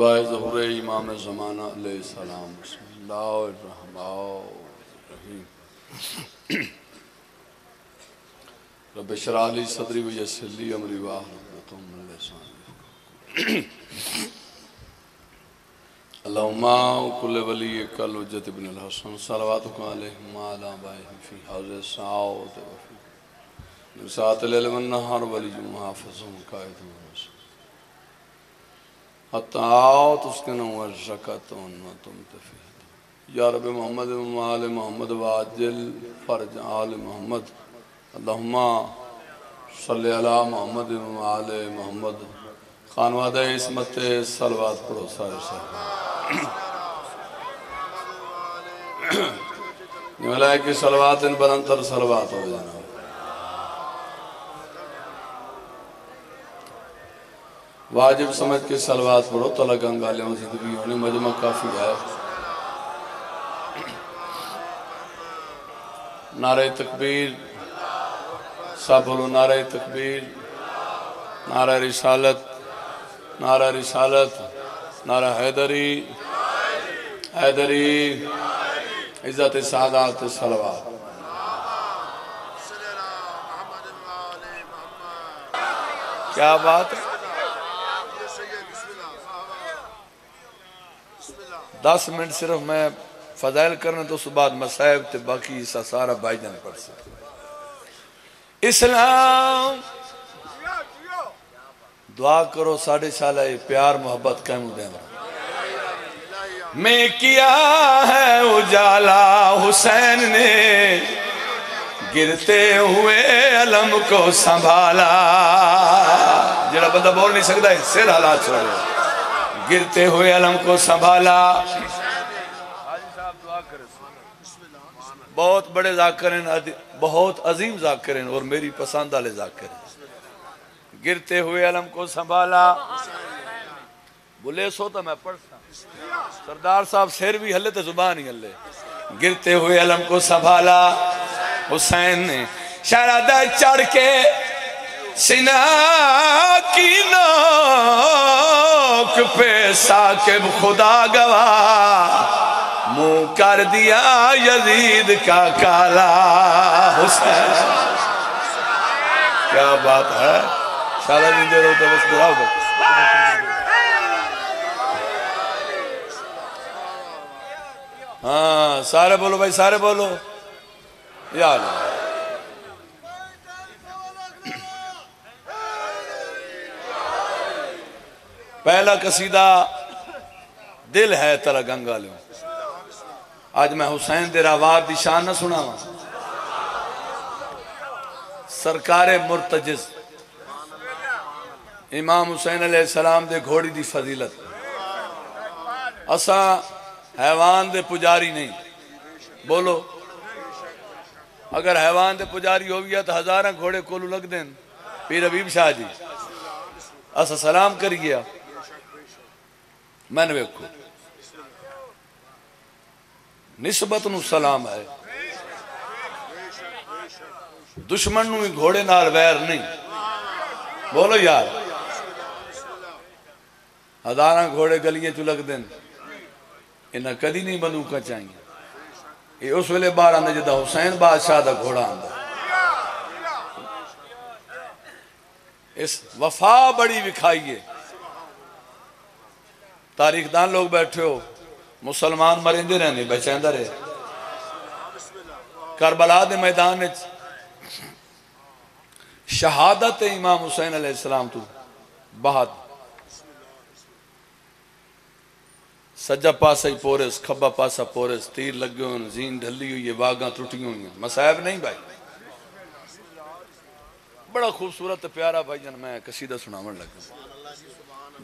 دعائے ظہور امام زمانہ علیہ السلام، بسم اللہ الرحمن الرحیم۔ رب شرح لی صدری و یسر لی امری واحلتم من اللہم کل ولی کل وجت ابن الحسن صلواتک علیہم آلہ بائہم فی حوض سعود و فی نرسات لیل والنہار ولی محافظم قائد و رسول حتیٰ تسکنو و تم تفید یا رب محمد و آل محمد و عجل فرج آل محمد۔ اللہم صلی اللہ محمد و آل محمد۔ خانواد عصمت صلوات پڑھو سارے صاحب ملائے کی صلوات ان بلندر صلوات ہو جانا۔ واجب سمجھ کے صلوات پڑھو تو لگن گالیوں زندگی ہونے مجمع کافی ہے۔ نعرہ تکبیر سب بولو نعرہ تکبیر نعرہ رسالت نعرہ رسالت نعرہ حیدری حیدری عزت سعادات صلوات کیا بات ہے؟ دس منٹ صرف میں فضائل کرنا تو اس بعد مسائب تے باقی اسا سارا بائی جان پڑھ سکتا اسلام، دعا کرو ساڑھے سالہ پیار محبت قائم دیں میں کیا ہے اجالا حسین نے گرتے ہوئے علم کو سنبھالا۔ جڑا بندہ بول نہیں سکتا ہے سر حالات چھوڑے گرتے ہوئے علم کو سنبھالا۔ بہت بڑے ذاکر ہیں بہت عظیم ذاکر ہیں اور میری پسند والے ذاکر ہیں۔ گرتے ہوئے علم کو سنبھالا۔ بولے، سو تو میں پڑھتا سردار صاحب سیر بھی ہلے تو زبان ہی ہلے۔ گرتے ہوئے علم کو سنبھالا۔ حسین نے شرادہ چڑھ کے سنا کی نوک پہ ساکب خدا گواہ، منہ کر دیا یزید کا کالا حسین۔ کیا بات ہے؟ سالہ دن جی، دے رہو تو بس دعا ہو۔ ہاں سارے بولو بھائی، سارے بولو۔ یا اللہ۔ پہلا قصیدہ دل ہے ترہ گنگا لیوں۔ آج میں حسین دے راوار دی شان نہ سنا ہوں سرکار مرتجز، امام حسین علیہ السلام دے گھوڑی دی فضیلت۔ اسا حیوان دے پجاری نہیں۔ بولو، اگر حیوان دے پجاری ہو گیا تو ہزارہ گھوڑے کولو لگ دیں پیر عبیب شاہ جی اسا سلام کر گیا میں نے ویکھو۔ نسبت نو سلام ہے۔ دشمن نو گھوڑے نال ویر نہیں۔ بولو یار۔ ہزارہ گھوڑے گلیاں چو لگ دیں انہاں کدی نہیں بندوقہ چاہیے یہ اس ویلے بار آندے جدہ حسین بادشاہ دا گھوڑا آندہ اس وفا بڑی وکھائیے تاریخ دان لوگ بیٹھے ہو، مسلمان مرندے رہنے بچیندہ رہے۔ کربلا دے میدان شہادت امام حسین علیہ السلام تو بہت۔ سجا پاسا ہی پورس، کھبا پاسا پورس، تیر لگے ہوئے زین ڈھلی ہوئی یہ واگاں ٹوٹی ہوئی ہیں۔ مسائب نہیں بھائی۔ بڑا خوبصورت، پیارا بھائی جن میں قصیدہ سناون لگا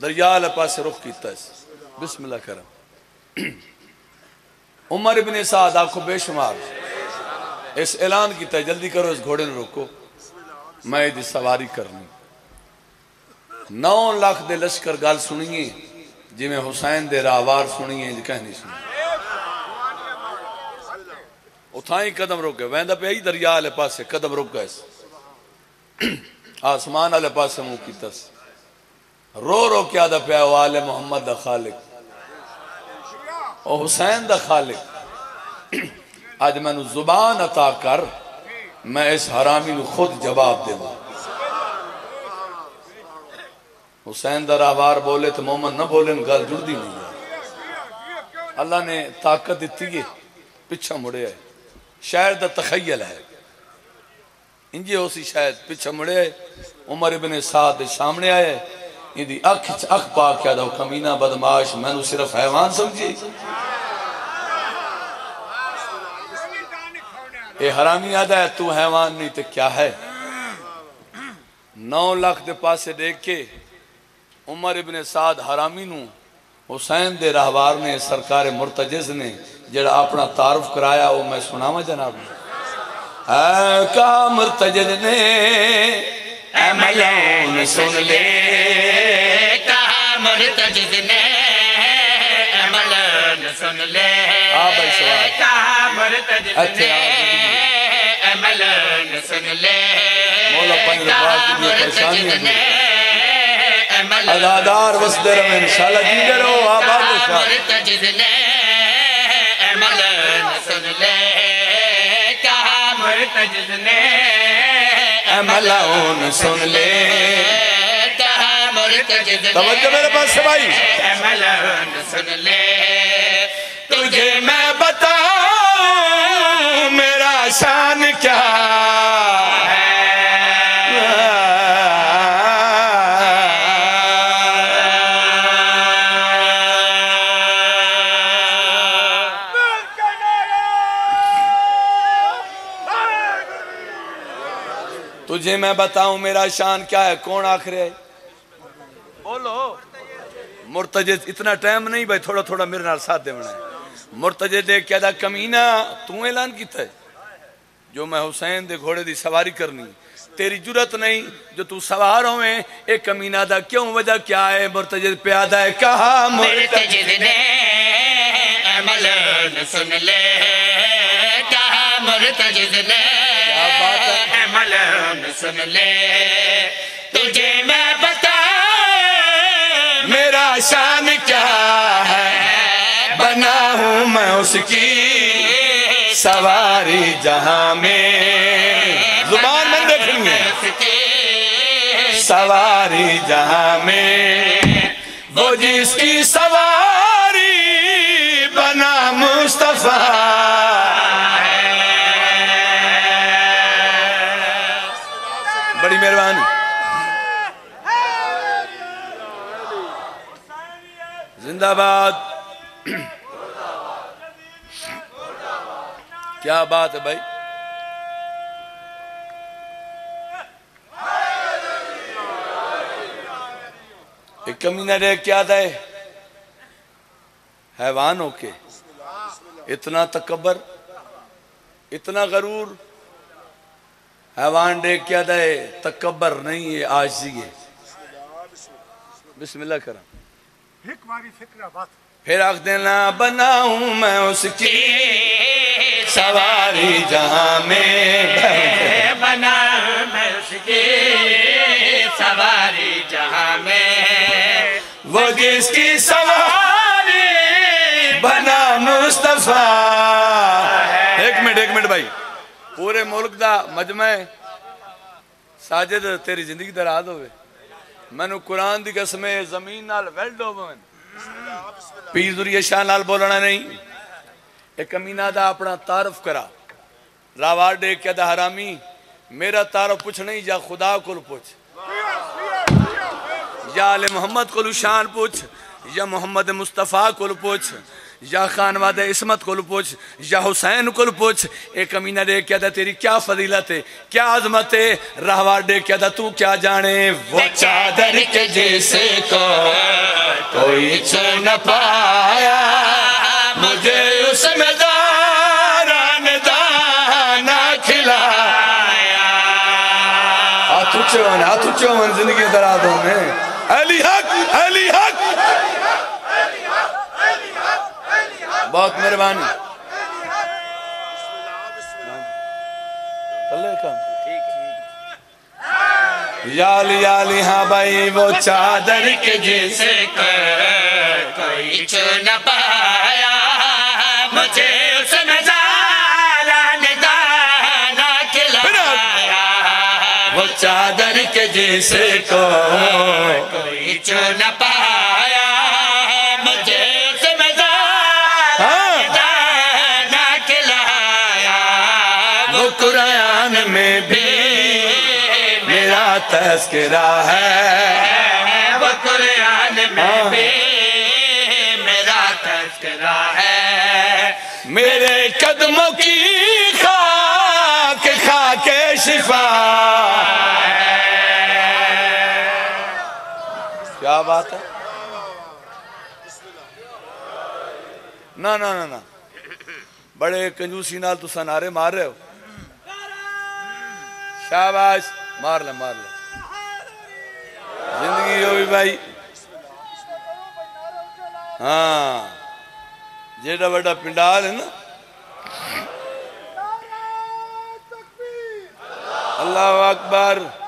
دریال پاس رخ کیتا ہے۔ بسم اللہ کرم۔ عمر ابن سعد، آپ کو بے شمار۔ اس اعلان کیتا ہے جلدی کرو، اس گھوڑے نے روکو میں دی سواری کرنی نو لاکھ دے لشکر گال سنیے جی میں حسین دے راوار سنیے جی کہنی سنیے۔ اتھائیں قدم روکے ویندہ پہ ہی دریا لے پاسے، قدم روک گئے۔ آسمان والے پاسے منہ کی تس رو رو کیا دا پیا والے محمد دا خالق۔ او حسین دا خالق. آج میں زبان عطا کر میں اس حرامی نو خود جواب دے حسین دا راہوار بولے تو مومن نہ بولے گل جڑ دی نہیں ہے۔ اللہ نے طاقت دیتی ہے، پچھا مڑے ہے۔ شاید دا تخیل ہے۔ انجی ہو سی شاید پچھا مڑے ہے۔ عمر ابن سعد سامنے آئے۔ دی اکھ اکھ پا کیا دا کمینہ بدماش میں نو صرف حیوان سمجھے اے حرامی آدھا ہے، تو حیوان نہیں تو کیا ہے؟ نو لاکھ دے پاسے دیکھ کے عمر ابن سعد حرامی نو حسین دے رہوار نے، سرکار مرتجز نے جڑا اپنا تعارف کرایا، وہ میں سناوا جناب۔ اے کہا مرتجز نے؟ اے ملون سن لے۔ کہا مرتجز نے عملان سن لے۔ آ بھائی سوال۔ کہا مرتجز اچھا، نے عملان سن لے۔ پریشانی ہے۔ عملان ازادار وسدر میں انشاءاللہ جی رہو آباد کہا شاہ مرتجز نے سن لے کہا نے اے ملون سن لے۔ کہا مرتجز نے توجہ میرے پاس سے بھائی ملون سن لے تجھے میں بتاؤں بتاؤں میرا شان کیا ہے؟ کون آخر ہے؟ بولو۔ مرتجد اتنا ٹائم نہیں بھائی تھوڑا تھوڑا میرے نال ساتھ دے ہے۔ مرتجد دیکھ کیا دا کمینہ تو اعلان کیتا ہے۔ جو میں حسین دے گھوڑے دی سواری کرنی تیری جرت نہیں جو تو سوار ہوئے ایک کمینہ دا کیوں وجہ کیا ہے؟ مرتجد پیادہ ہے کہا مرتجد نے ملون سن لے۔ کہا مرتجد نے کیا ہے سن لے تجھے میں بتا میرا شان کیا ہے؟ بنا ہوں میں اس کی سواری جہاں میں۔ زبان میں دیکھیں گے سواری جہاں میں۔ وہ جس کی سواری بنا مصطفیٰ زندہ باد۔ کیا بات ہے بھائی؟ ایک کمینہ رہ کیا تھا ہے حیوان ہو کے۔ اتنا تکبر، اتنا غرور۔ حیوان دیکھ کیا تھا ہے تکبر نہیں ہے آجزی ہے بسم اللہ کرم۔ پھر آخ دینا بناؤں میں اس کی سواری جہاں میں بنا میں اس کی سواری جہاں میں۔ وہ جس کی سواری بنا مصطفیٰ۔ ایک منٹ ایک منٹ بھائی۔ پورے ملک دا مجمع ساجد تیری زندگی دراز ہوئے۔ میں نے قرآن دی قسمیں زمین نال ویلڈ ہوئے پیر ذریعہ شاہ نال بولنا نہیں۔ ایک امینہ دا اپنا تعارف کرا۔ راوار دے کیا دا حرامی، میرا تعارف پوچھ نہیں جا خدا کو پوچھ۔ یا آل محمد کو شان پوچھ، یا محمد مصطفیٰ کو پوچھ۔ یا خانواد اسمت کو پوچھ، یا حسین کو پوچھ ایک امینہ دے کیا دا تیری کیا فضیلت ہے، کیا عظمت ہے رہوار دے کیا دا تو کیا جانے، وہ چادر کے جیسے کو کوئی چھو نہ پایا، مجھے اس میں داران دانا کھلایا۔ ہاتھو چون ہاتھو چون، زندگی درادوں میں علی حق علی حق بہت مہربانی۔ یالی یالی ہاں بھائی وہ چادر کے جس کو کوئی چھو نہ پایا، مجھے اس نظارہ نے دانا کھلایا وہ چادر کے جس کو کوئی چھو نہ پایا۔ میں بھی میرا تذکرہ ہے۔ وہ قرآن میں ہاں۔ بھی میرا تذکرہ ہے۔ میرے قدموں کی خاک خاک شفا۔ کیا بات ہے؟ نہ نہ نہ نہ۔ بڑے کنجوسی نال تو سنارے مار رہے ہو۔ شاباش، مار لے مار لے۔ زندگی ہوئی بھائی۔ ہاں جیڑا بڑا پنڈال ہے نا۔ اللہ اکبر۔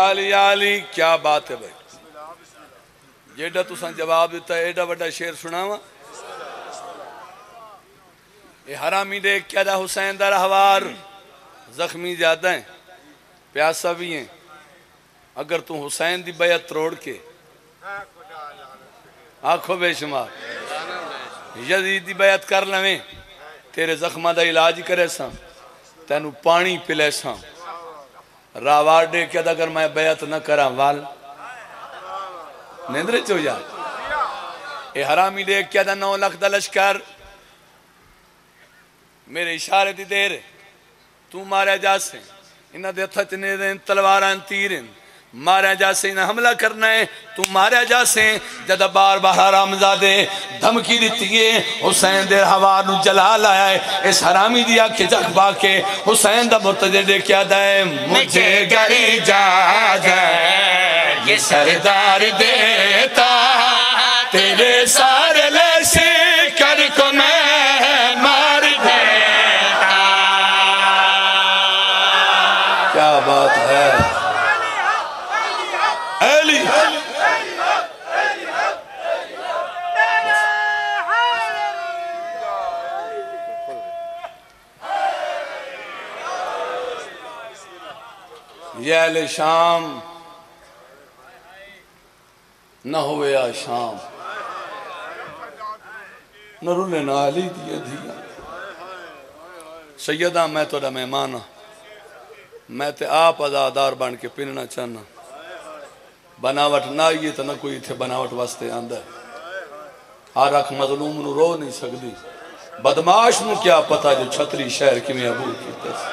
یالی یالی کیا بات ہے بھائی؟ جیڑا تو جواب دیتا ہے، ایڈا بڑا شیر سناوا اے حرامی دے کیا دا حسین دا رہوار، زخمی زیادہ ہیں، پیاسا بھی ہیں۔ اگر تو حسین دی بیعت تروڑ کے۔ آنکھوں بے شمار۔ یزید دی بیعت کر لویں، تیرے زخمہ دا علاج کرے ساں، تینو پانی پلے ساں۔ راوارڈے کیا دا اگر میں بیعت نہ کراں، وال۔ نیندرے چو جا؟ اے حرامی دے کیا دا نو لکھ دا لشکر۔ میرے اشارے دی دیر۔ تو مارے جا سے انہ دے تھا چنے دیں تلواران تیریں۔ مارے جا سے انہ حملہ کرنا ہے، تو مارے جا سے جدہ بار بار حرام زادے دھمکی دیتی ہے، حسین دے ہوار نو جلال آیا ہے۔ اس حرامی دیا کہ جگ با کے حسین دا مرتجر دے کیا دائے مجھے گری جا جائے یہ سردار دیتا تیرے سارے لیسی کر کو میں مار دیتا۔ کیا بات ہے؟ علی یہ اہل شام. نہ ہوئے آ شام. نہ رولے نہ علی دیئے دیا. سیدہ میں تو دا مہمان ہاں. میں تے آپ ازادار بن کے پننا چاہنا ہاں. بناوٹ نہ آئیے تو نہ کوئی تھے بناوٹ واسطے آندہ ہے۔ ہر اکھ مظلوم نو رو نہیں سکتی بدماش نو کیا پتا جو چھتری شہر کی میں ابو کی تیس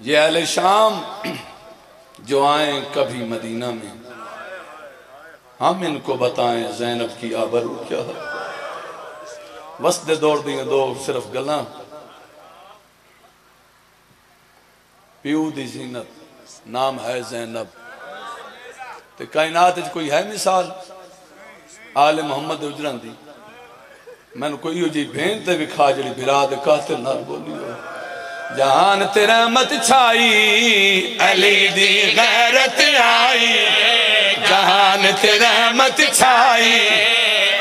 یہ اہل شام جو آئیں کبھی مدینہ میں، ہم ان کو بتائیں زینب کی آبرو کیا ہے۔ وسط دوڑ دیں دو صرف گلاں۔ پیو دی زینت۔ نام ہے زینب۔ تے کائنات وچ کوئی ہے مثال؟ آل محمد اجران دی۔ میں نے کوئی جی بھین تے وکھا جڑی بھرا قاتل نہ بولی ہو جہان تے رحمت چھائی، علی دی غیرت آئی۔ جہان تے رحمت چھائی،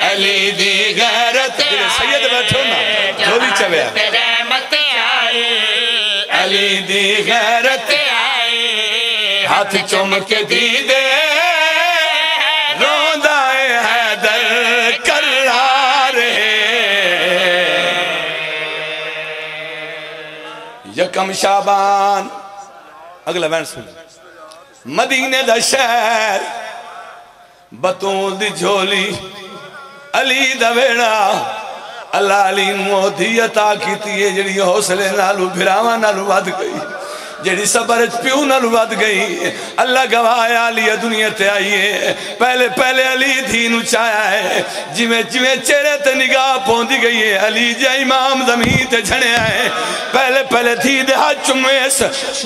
علی دی غیرت جڑے سید بیٹھو نا جولی چویا رحمت آئی علی دی غیرت آئی ہاتھ چوم کے دی دے روندہ حیدر کرار یکم شابان اگلا بین سن مدینے دا شہر بطون دی جھولی، علی دا ویڑا۔ اللہ علی مودی عطا کیتی ہے، جڑی حوصلے نالو بھراواں نالو ود گئی۔ جیڑی صبر پیو نال ود گئی۔ اللہ گواہ علی دنیا تے آئیے پہلے پہلے علی دھی نو چایا ہے۔ جویں جویں چہرے تے نگاہ پوندی گئی ہے، علی جے امام زمین تے جھڑے آئے۔ پہلے پہلے دھی دے ہاتھ چمیس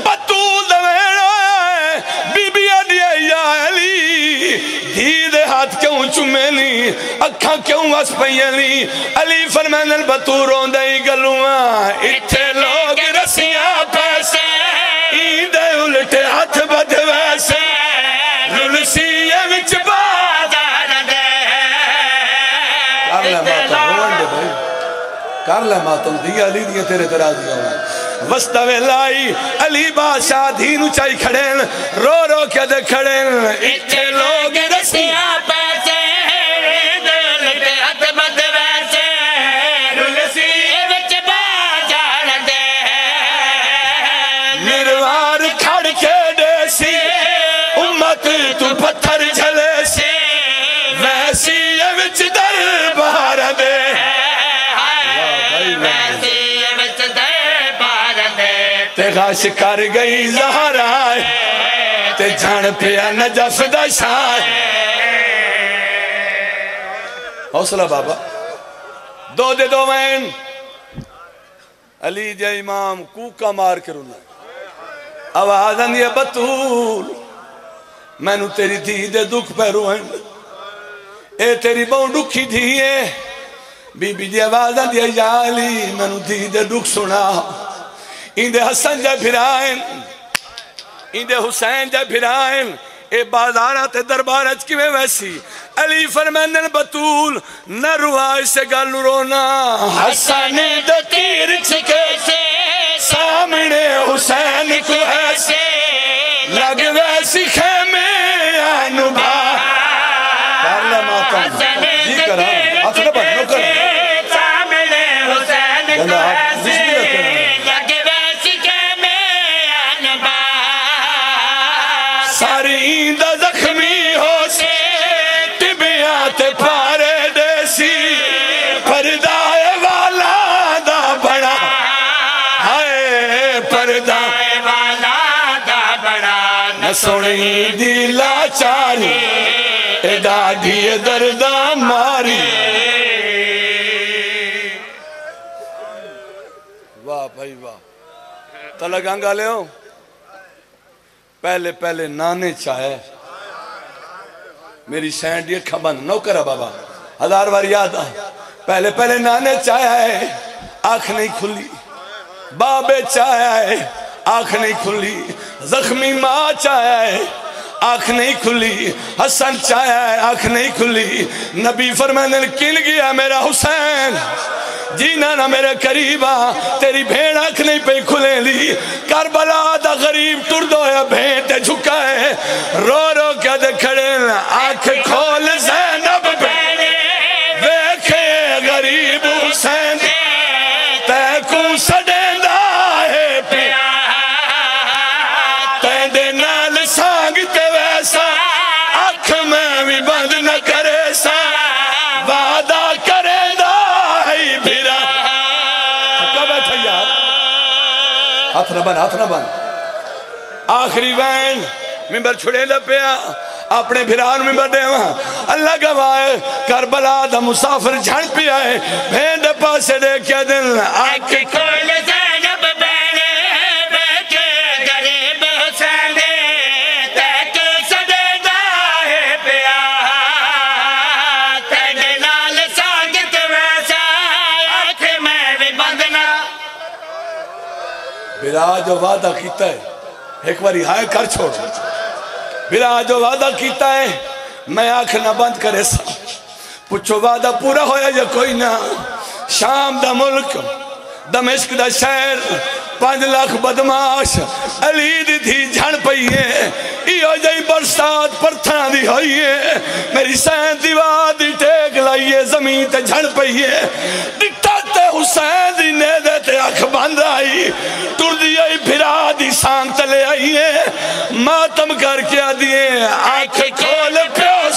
بطول دویڑا ہے بی بی اڈیا یا علی۔ دھی دے ہاتھ کیوں چمے چمینی اکھاں کیوں وس پینی علی فرمین البطوروں دے گلواں، اتھے لوگ کر لے ماتم دی علی دیئے تیرے ترا دیا ہوں وستوے لائی، علی بادشاہ دین چائی کھڑین رو رو کے دے کھڑین اتھے لوگ رسیاں تے کر گئی زہرائے تے جھان پیا نجف دا شائے حوصلہ بابا۔ دو دے دو وین۔ علی جے امام کوکا مار کے رونا آواز آندی ہے، بطول۔ میں نو تیری دھی دے دکھ پہ روئن۔ اے تیری بہن دکھی دھی ہے۔ بی بی جی دی آواز آندی ہے، یا علی میں نو دھی دے دکھ سنا اندے حسن جے پھرائن اندے حسین جے پھرائن اے بازارات دربارت کی میں ویسی؟ علی فرمینن بطول نہ روائے سے گل رونا۔ حسن تیر چھکے سے سامنے حسین کو ایسے۔ لگ ویسی خیمے آنو با کر لے ماتم جی سنی دیلا چاری اے ڈاڈی دردہ ماری واہ بھائی واہ۔ تلہ گنگا لے ہو؟ پہلے پہلے نانے چاہے۔ میری سینڈ یہ کھبن نو کرا بابا۔ ہزار بار یاد آ۔ پہلے پہلے نانے چاہے۔ آنکھ نہیں کھلی۔ بابے چاہے۔ آنکھ نہیں کھلی۔ زخمی ماں چاہے، آنکھ نہیں کھلی، حسن چاہے، آنکھ نہیں کھلی۔ نبی فرمانے کن گیا میرا حسین؟ جینا نہ میرے قریبا تیری بھین آنکھ نہیں پہ کھلے لی۔ کربلا دا غریب ٹردو یا بھین تے جھکا ہے رو رو کیا دے کھڑے آنکھ کھول زینب ہاتھ نہ بن ہاتھ نہ بن آخری وین ممبر چھڑے لپیا اپنے بھران میں دے وہاں۔ اللہ گوائے کربلا دا مسافر جھن پیا ہے۔ بھیند پاسے دے کیا دل آکھ کھول بھرا جو وعدہ کیتا ہے، ایک باری ہائے کر چھوڑ۔ بھرا جو وعدہ کیتا ہے، میں آنکھ نہ بند کرے سا۔ پوچھو وعدہ پورا ہویا یا کوئی نہ۔ شام دا ملک، دمشق دا شہر، پانچ لاکھ بدماش، علی دی تھی جھڑ پئیے ایو جائی برسات پرتھاں دی ہوئیے میری سین دیوار دی ٹیک لائیے، زمین تے جھڑ پئیے ڈٹا تے حسین دی نیدے تے اکھ تھان تلے آئیے، ماتم کر کے آدھیے آنکھ کھول پیو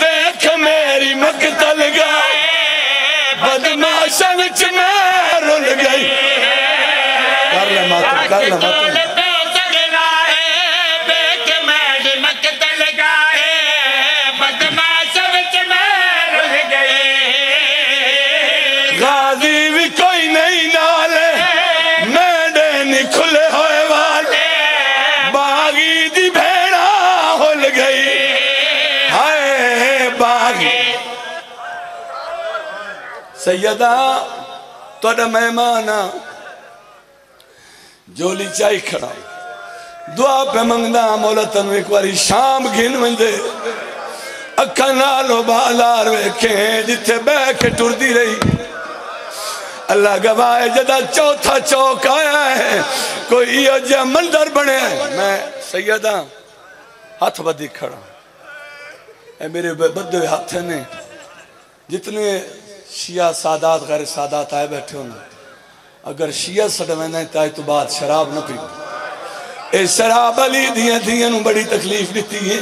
دیکھ میری مقتل گائے۔ بدماشن وچ میں رل گئی۔ کر لے ماتم، کر لے ماتم۔ ہائے سیدہ توڑا مہمان جولی چائی کھڑا۔ دعا پہ منگنا، مولا تنو ایک واری شام گھن مندے اکھا نالو بالار ویکھیں جتے بے کے ٹر دی رہی۔ اللہ گواہ جدا چوتھا چوک آیا ہے، کوئی یہ جا مندر بنے میں سیدہ ہاتھ بدی کھڑا۔ اے میرے بدوے ہاتھ نے۔ جتنے شیعہ سادات، غیر سادات آئے بیٹھے ہونا اگر شیعہ سڑوینا ہے تائی تو بات شراب نہ پی اے شراب علی دیاں دیاں نو بڑی تکلیف دیتی ہے۔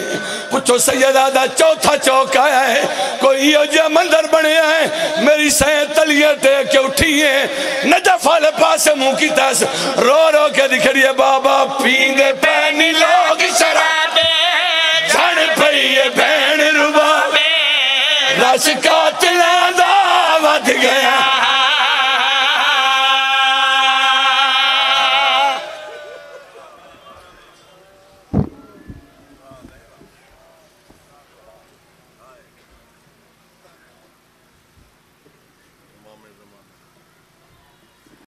پچھو سیدہ دا چوتھا چوک آیا ہے۔ کوئی یہ جا مندر بنے آئے۔ میری سین تلیہ ٹے کے اٹھی ہے نجف والے پاس منہ کی تیس رو رو کے دکھ رہی ہے، بابا پیندے پینی لوگ شراب